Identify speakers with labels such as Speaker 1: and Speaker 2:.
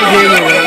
Speaker 1: bad game away.